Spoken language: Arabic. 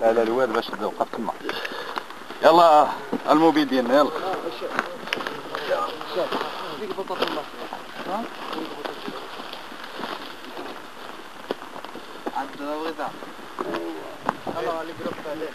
لا لا الواد باش توقف تما. يلا الموبيل ديالنا يلا. ديك بطاطا الله ها الله اللي قربت عليه